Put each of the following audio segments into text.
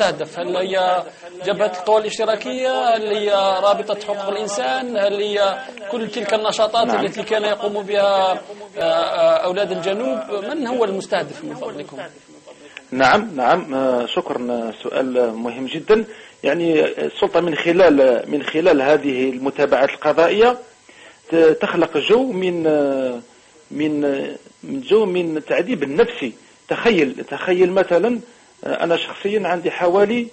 المستهدف هل هي جبهة القوى الاشتراكية هل هي رابطة حقوق الإنسان هل هي كل تلك النشاطات نعم. التي كان يقوم بها آه، آه، أولاد الجنوب؟ من هو المستهدف من فضلكم؟ نعم نعم. آه، شكرا. سؤال مهم جدا. يعني السلطة من خلال من خلال هذه المتابعات القضائية تخلق جو من من من جو من التعذيب النفسي تخيل تخيل مثلا أنا شخصيا عندي حوالي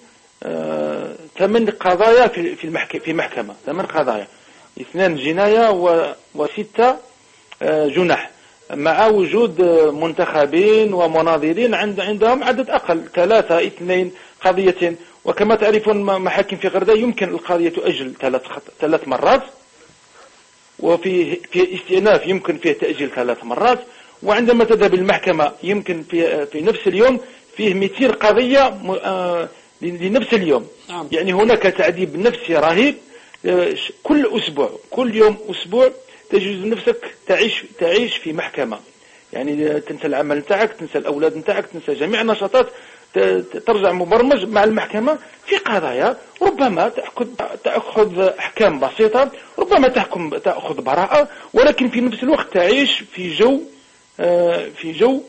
ثمان قضايا في في في محكمة. ثمان قضايا. اثنان جناية وستة جنح مع وجود منتخبين ومناظرين عند عندهم عدد أقل ثلاثة اثنين قضيتين وكما تعرفون محاكم في غردة يمكن القضية تؤجل ثلاث ثلاث مرات. وفي في استئناف يمكن فيه تأجيل ثلاث مرات. وعندما تذهب المحكمة يمكن في في نفس اليوم فيه 200 قضية آه، لنفس اليوم. نعم. يعني هناك تعذيب نفسي رهيب. آه، كل أسبوع كل يوم أسبوع تجد نفسك تعيش تعيش في محكمة. يعني تنسى العمل نتاعك تنسى الأولاد نتاعك تنسى جميع النشاطات ترجع مبرمج مع المحكمة في قضايا. ربما تأخذ تأخذ أحكام بسيطة ربما تحكم تأخذ براءة ولكن في نفس الوقت تعيش في جو آه، في جو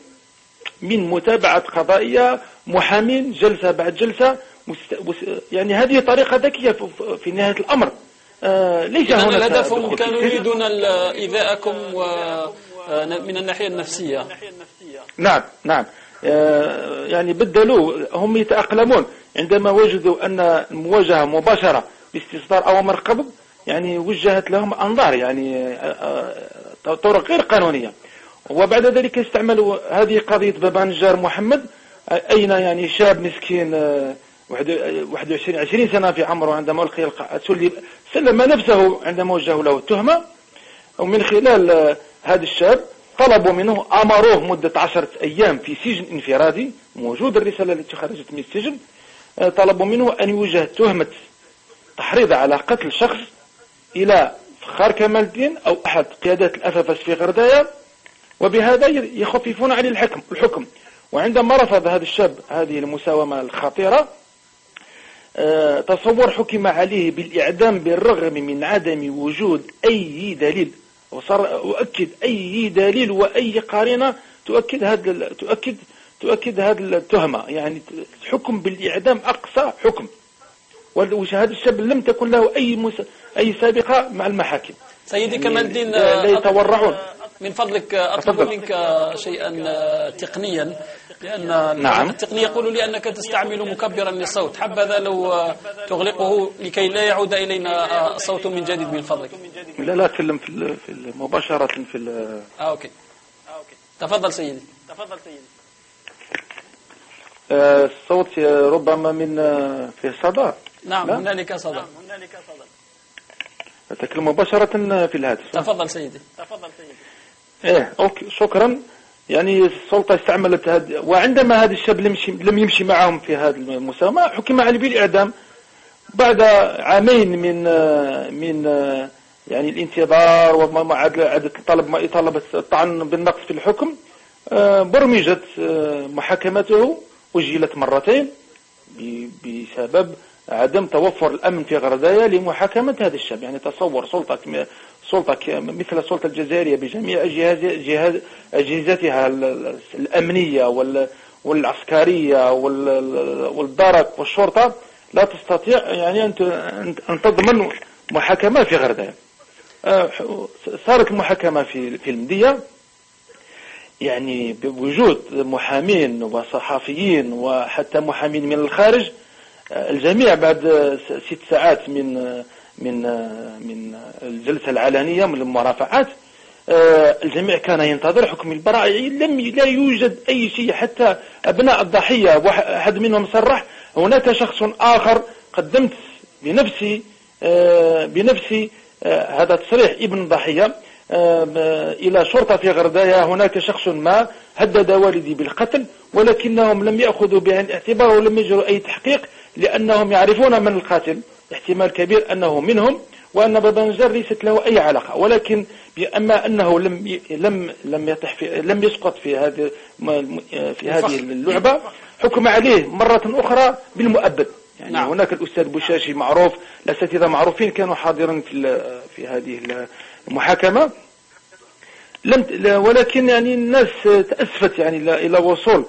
من متابعة قضائية محامين جلسة بعد جلسة يعني هذه طريقة ذكية في نهاية الأمر. آه، ليس هناك الهدف كانوا يريدون إيذاءكم آه، من الناحية النفسية. نعم نعم. آه، يعني بدلوا هم يتأقلمون. عندما وجدوا أن المواجهة مباشرة باستصدار أوامر قبض يعني وجهت لهم أنظار يعني طرق غير قانونية. وبعد ذلك استعملوا هذه قضية بابا نجار محمد أين يعني شاب مسكين 21 20 سنة في عمره عندما ألقي سلم نفسه عندما وجهوا له التهمة ومن خلال هذا الشاب طلبوا منه أمروه مدة عشرة أيام في سجن انفرادي موجود الرسالة التي خرجت من السجن. طلبوا منه أن يوجه تهمة تحريض على قتل شخص إلى فخار كمال الدين أو أحد قيادات الأفافس في غردايا وبهذا يخففون عليه الحكم الحكم. وعندما رفض هذا الشاب هذه المساومة الخطيرة آه، تصور حكم عليه بالإعدام بالرغم من عدم وجود أي دليل. وصار أؤكد أي دليل وأي قارنة تؤكد هذا تؤكد تؤكد هذه التهمة. يعني الحكم بالإعدام أقصى حكم. وهذا الشاب لم تكن له أي مس... أي سابقة مع المحاكم. سيدي يعني كمال الدين لا يتورعون. من فضلك أطلب منك شيئا تقنيا لأن نعم. التقنية يقول لي أنك تستعمل مكبرا للصوت. حبذا لو تغلقه لكي لا يعود إلينا الصوت من جديد من فضلك. لا لا أتكلم في في مباشرة في آه okay. تفضل سيدي. تفضل سيدي. آه، الصوت ربما من آه، في صدى. نعم هنالك صدى. نعم هنالك صدى. أتكلم مباشرة في الهاتف. تفضل سيدي. تفضل سيدي. إيه okay شكرا. يعني السلطة استعملت هذا وعندما هذا الشاب لم يمشي, لم يمشي معهم في هذه المساومة حكم عليه بالإعدام. بعد عامين من من يعني الانتظار وعدة طلب طلبت الطعن بالنقص في الحكم برمجت محاكمته أجلت مرتين بسبب عدم توفر الأمن في غردايا لمحاكمة هذا الشاب. يعني تصور سلطة سلطة مثل السلطة الجزائرية بجميع جهاز أجهزتها الأمنية والعسكرية والدرك والشرطة لا تستطيع يعني أن تضمن محاكمة في غردايا آه، صارت المحاكمة في في المدية يعني بوجود محامين وصحفيين وحتى محامين من الخارج الجميع بعد ست ساعات من من من الجلسة العلنية من المرافعات آه، الجميع كان ينتظر حكم البراءة لم لا يوجد أي شيء حتى أبناء الضحية أحد منهم صرح هناك شخص آخر قدمت بنفسي آه، بنفسي آه، هذا تصريح ابن ضحية إلى شرطة في غردايا هناك شخص ما هدد والدي بالقتل ولكنهم لم يأخذوا بعين الاعتبار ولم يجروا أي تحقيق. لأنهم يعرفون من القاتل. احتمال كبير أنه منهم وأن بابا نجار ليست له أي علاقة. ولكن أما أنه لم لم لم يطح في لم يسقط في هذه في هذه اللعبة حكم عليه مرة أخرى بالمؤبد. يعني نعم. هناك الأستاذ بوشاشي معروف الأساتذة معروفين كانوا حاضرين في في هذه المحاكمة. لم ولكن يعني الناس تأسفت يعني إلى وصول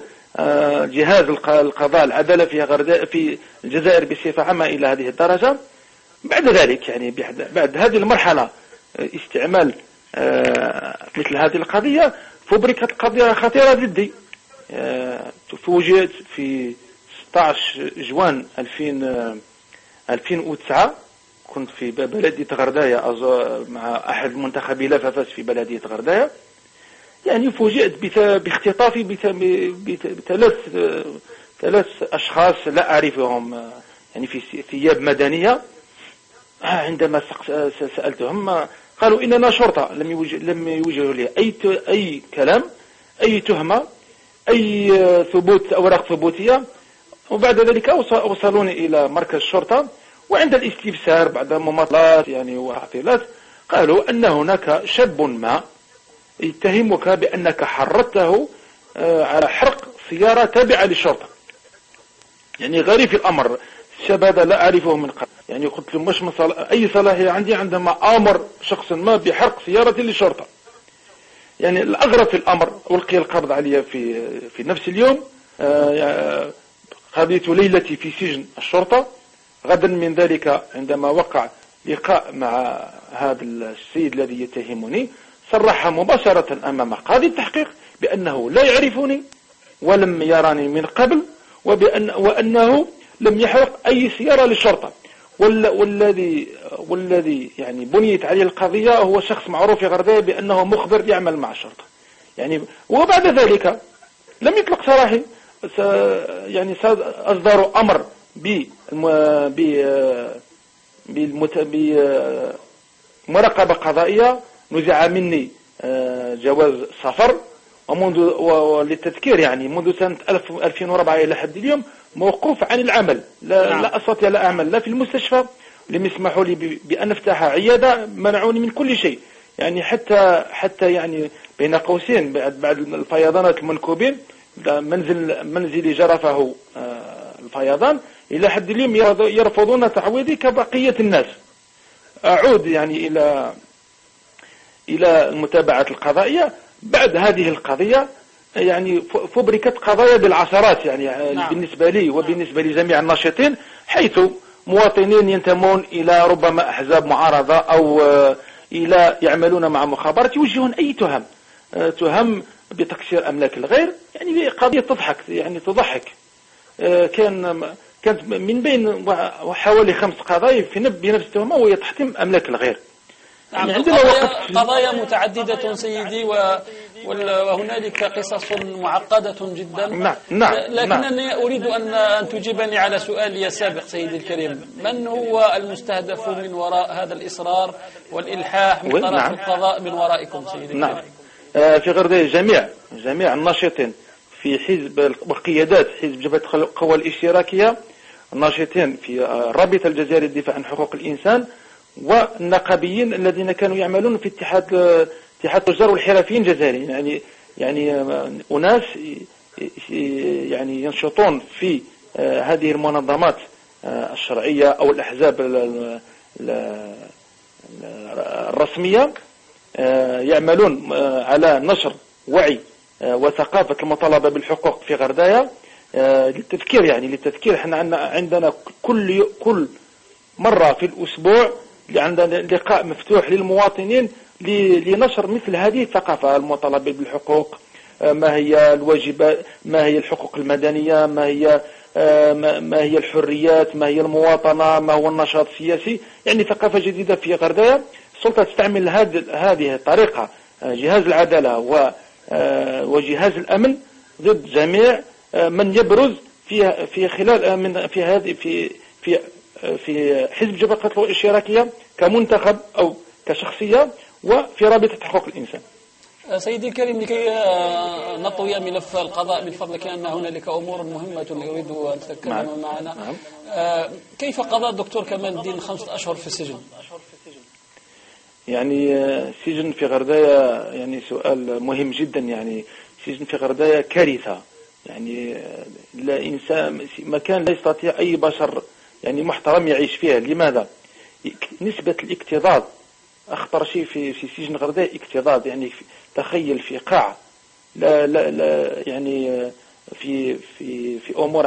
جهاز القضاء العدالة في في الجزائر بصفة عامة إلى هذه الدرجة. بعد ذلك يعني بعد هذه المرحلة آه، استعمال آه، مثل هذه القضية فبركت قضية خطيرة ضدي فوجئت في 16 جوان 2000 2009 كنت في بلدية غرداية مع أحد المنتخبين لا فاز في بلدية غرداية. يعني فوجئت باختطافي بثلاث ثلاث أشخاص لا أعرفهم يعني في ثياب مدنية. عندما سألتهم قالوا إننا شرطة لم يوجه لم يوجهوا لي أي أي كلام أي تهمة أي ثبوت أوراق ثبوتية. وبعد ذلك أوصلوني إلى مركز الشرطة وعند الاستفسار بعد مماطلات يعني واعتلاف قالوا أن هناك شاب ما يتهمك بأنك حرضته آه، على حرق سيارة تابعة للشرطة. يعني غريب في الأمر. الشاب هذا لا أعرفه من قبل. يعني قلت له مش مصال... أي صلاحية عندي عندما آمر شخص ما بحرق سيارة للشرطة. يعني الأغرب في الأمر ألقي القبض علي في في نفس اليوم آه، قضيت ليلتي في سجن الشرطة. غدا من ذلك عندما وقع لقاء مع هذا السيد الذي يتهمني صرح مباشرة أمام قاضي التحقيق بأنه لا يعرفني ولم يراني من قبل وبأن وأنه لم يحرق أي سيارة للشرطة. والذي والذي يعني بنيت عليه القضية هو شخص معروف في غرداء بأنه مخبر يعمل مع الشرطة. يعني وبعد ذلك لم يطلق سراحي. يعني أصدروا أمر بمراقبة قضائية نزع مني آه، جواز سفر ومنذ وللتذكير يعني منذ سنة 2004 إلى حد اليوم موقوف عن العمل. لا, نعم. لا أستطيع لا أعمل لا في المستشفى لم يسمحوا لي بأن أفتح عيادة منعوني من كل شيء. يعني حتى حتى يعني بين قوسين بعد بعد الفيضانات المنكوبين منزل منزلي جرفه آه، الفيضان. إلى حد اليوم يرفضون تعويضي كبقية الناس. أعود يعني إلى إلى المتابعة القضائية بعد هذه القضية يعني فبركت قضايا بالعشرات يعني نعم. بالنسبة لي وبالنسبة لجميع الناشطين حيث مواطنين ينتمون إلى ربما أحزاب معارضة أو آه، إلى يعملون مع مخابرات يوجهون أي تهم آه، تهم بتكسير أملاك الغير. يعني قضية تضحك يعني تضحك. آه، كان كانت من بين حوالي خمس قضايا في بنفس التهمة وهي تحطيم أملاك الغير. نعم يعني عندنا قضايا, وقت. قضايا متعددة سيدي و وهنالك قصص معقدة جدا. نعم نعم لكنني نعم. أريد أن أن تجيبني على سؤالي السابق سيدي الكريم. من هو المستهدف من وراء هذا الإصرار والإلحاح من طرف نعم. القضاء من ورائكم سيدي نعم. الكريم آه في غردة جميع جميع الناشطين. في حزب وقيادات حزب جبهة القوى الاشتراكية. الناشطين في الرابطة الجزائرية للدفاع عن حقوق الإنسان. والنقابيين الذين كانوا يعملون في اتحاد اتحاد التجار والحرفيين الجزائريين. يعني يعني أناس يعني ينشطون في هذه المنظمات الشرعية أو الأحزاب الرسمية يعملون على نشر وعي وثقافة المطالبة بالحقوق في غردايا آه، للتذكير يعني للتذكير. إحنا عندنا كل كل مرة في الأسبوع عندنا لقاء مفتوح للمواطنين لنشر مثل هذه الثقافة المطالبة بالحقوق آه، ما هي الواجبات ما هي الحقوق المدنية ما هي آه، ما هي الحريات ما هي المواطنة ما هو النشاط السياسي. يعني ثقافة جديدة في غردايا السلطة تستعمل هذه الطريقة جهاز العدالة وجهاز الأمن ضد جميع من يبرز في في خلال من في هذه في في في حزب جبهة القتل الاشتراكية كمنتخب أو كشخصية وفي رابطة حقوق الإنسان سيدي الكريم لكي آه، نطوي ملف القضاء من فضلك أن هنالك أمور مهمة أريد أن تتكلم نعم. معنا نعم. آه، كيف قضى الدكتور كمال الدين خمسة أشهر في السجن يعني آه، في غردايا يعني سؤال مهم جدا يعني السجن في غردايا كارثة يعني لا إنسان مكان لا يستطيع أي بشر يعني محترم يعيش فيها. لماذا؟ نسبة الاكتظاظ. أخطر شيء في في سجن غرداء اكتظاظ. يعني تخيل في قاع. لا لا لا يعني في في في أمور